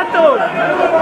zapatos.